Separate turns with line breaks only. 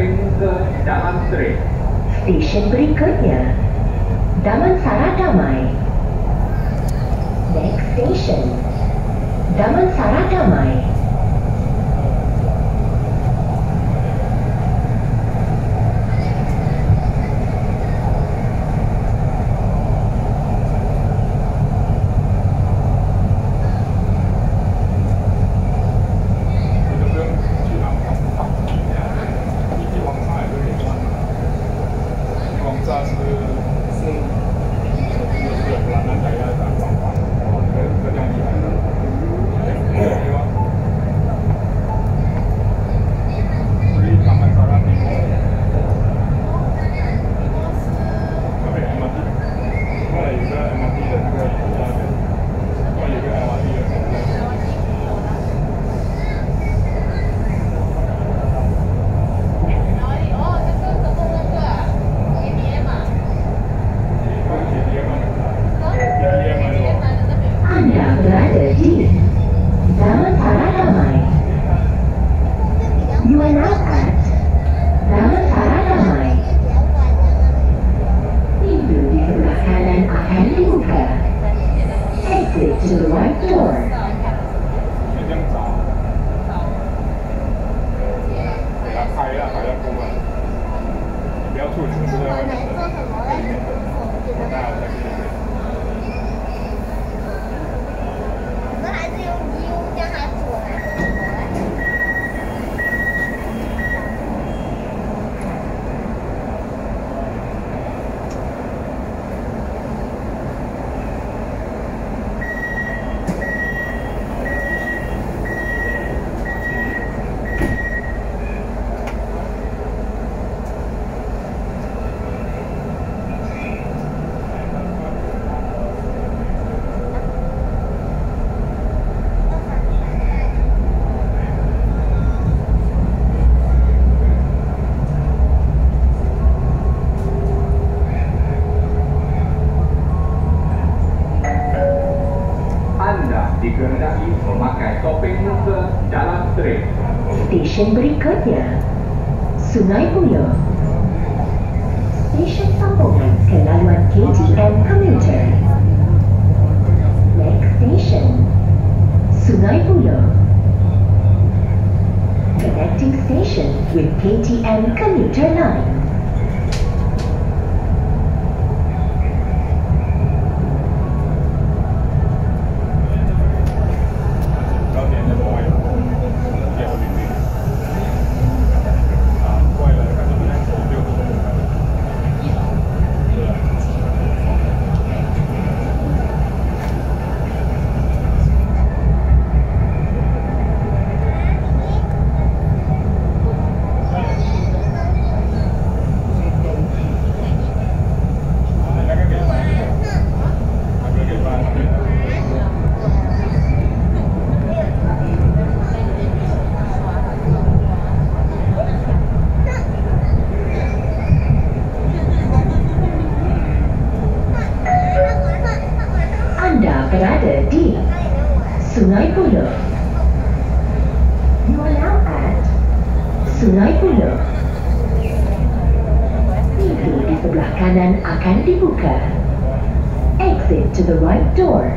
samping ke Daman Stesen berikutnya, Daman Sara Damai. Next station, Daman Sara Damai. To the right door. Stesen berikutnya Sungai Buloh. Stesen sambungan ke laluan KTM Commuter. Next station Sungai Buloh. Connecting station with KTM Commuter Line. Buloh. You are now at Sungai Buloh. Pintu di sebelah kanan akan dibuka. Exit to the right door.